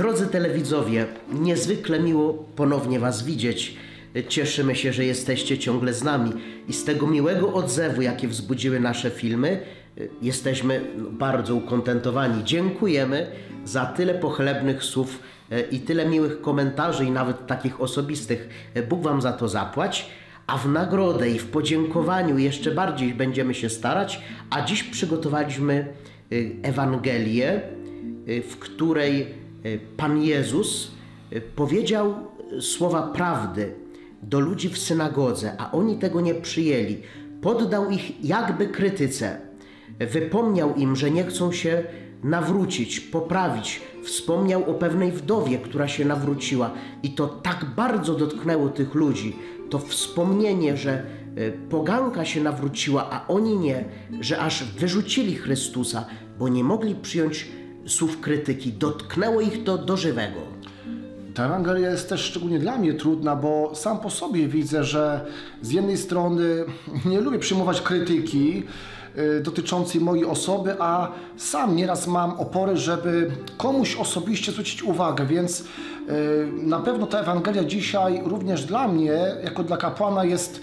Drodzy telewidzowie, niezwykle miło ponownie Was widzieć. Cieszymy się, że jesteście ciągle z nami i z tego miłego odzewu, jakie wzbudziły nasze filmy, jesteśmy bardzo ukontentowani. Dziękujemy za tyle pochlebnych słów e, i tyle miłych komentarzy i nawet takich osobistych. Bóg Wam za to zapłać. A w nagrodę i w podziękowaniu jeszcze bardziej będziemy się starać, a dziś przygotowaliśmy y, Ewangelię, w której Pan Jezus powiedział słowa prawdy do ludzi w synagodze, a oni tego nie przyjęli. Poddał ich jakby krytyce. Wypomniał im, że nie chcą się nawrócić, poprawić. Wspomniał o pewnej wdowie, która się nawróciła, i to tak bardzo dotknęło tych ludzi. To wspomnienie, że e, poganka się nawróciła, a oni nie, że aż wyrzucili Chrystusa, bo nie mogli przyjąć słów krytyki. Dotknęło ich to do żywego. Ta Ewangelia jest też szczególnie dla mnie trudna, bo sam po sobie widzę, że z jednej strony nie lubię przyjmować krytyki, Y, dotyczącej mojej osoby, a sam nieraz mam opory, żeby komuś osobiście zwrócić uwagę, więc y, na pewno ta Ewangelia dzisiaj również dla mnie, jako dla kapłana, jest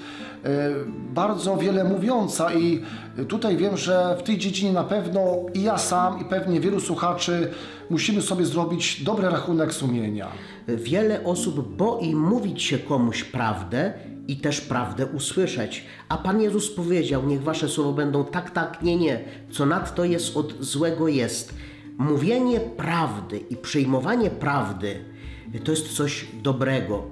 bardzo wiele mówiąca i tutaj wiem, że w tej dziedzinie na pewno i ja sam, i pewnie wielu słuchaczy musimy sobie zrobić dobry rachunek sumienia. Wiele osób boi mówić się komuś prawdę i też prawdę usłyszeć. A Pan Jezus powiedział: Niech wasze słowo będą tak, tak, nie, nie. Co nadto jest od złego jest. Mówienie prawdy i przyjmowanie prawdy to jest coś dobrego.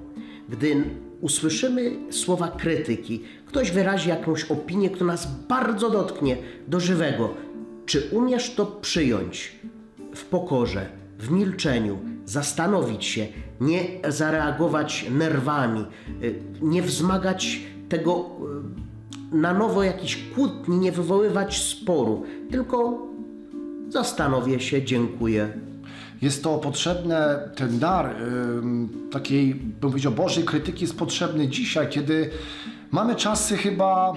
Gdy usłyszymy słowa krytyki, ktoś wyrazi jakąś opinię, która nas bardzo dotknie do żywego, czy umiesz to przyjąć? W pokorze, w milczeniu, zastanowić się, nie zareagować nerwami, y, nie wzmagać tego y, na nowo jakichś kłótni, nie wywoływać sporu, tylko zastanowię się, dziękuję. Jest to potrzebne, ten dar takiej, bym powiedział, Bożej krytyki jest potrzebny dzisiaj, kiedy mamy czasy chyba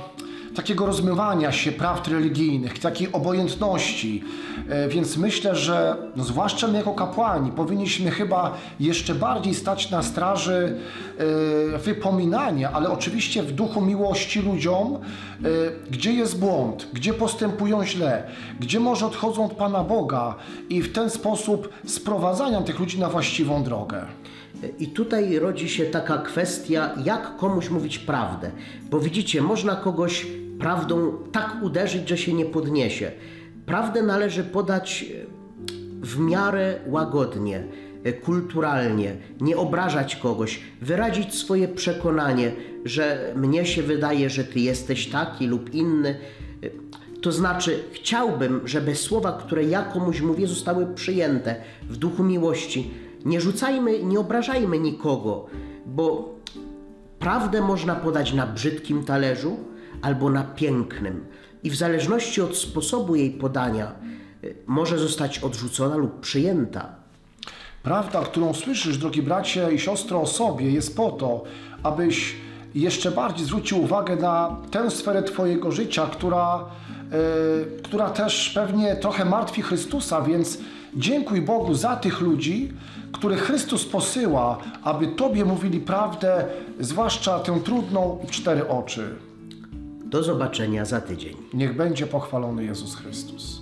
takiego rozmywania się prawd religijnych, takiej obojętności. E, więc myślę, że no zwłaszcza my jako kapłani powinniśmy chyba jeszcze bardziej stać na straży e, wypominania, ale oczywiście w duchu miłości ludziom, e, gdzie jest błąd, gdzie postępują źle, gdzie może odchodzą od Pana Boga i w ten sposób sprowadzania tych ludzi na właściwą drogę. I tutaj rodzi się taka kwestia, jak komuś mówić prawdę. Bo widzicie, można kogoś prawdą tak uderzyć, że się nie podniesie. Prawdę należy podać e, w miarę łagodnie, e, kulturalnie, nie obrażać kogoś, wyrazić swoje przekonanie, że mnie się wydaje, że ty jesteś taki lub inny. E, to znaczy, chciałbym, żeby słowa, które ja komuś mówię, zostały przyjęte w duchu miłości. Nie rzucajmy, nie obrażajmy nikogo, bo prawdę można podać na brzydkim talerzu, albo na pięknym. I w zależności od sposobu jej podania y, może zostać odrzucona lub przyjęta. Prawda, którą słyszysz, drogi bracie i siostro, o sobie, jest po to, abyś jeszcze bardziej zwrócił uwagę na tę sferę Twojego życia, która, yy, która też pewnie trochę martwi Chrystusa, więc dziękuj Bogu za tych ludzi, których Chrystus posyła, aby Tobie mówili prawdę, zwłaszcza tę trudną cztery oczy. Do zobaczenia za tydzień. Niech będzie pochwalony Jezus Chrystus.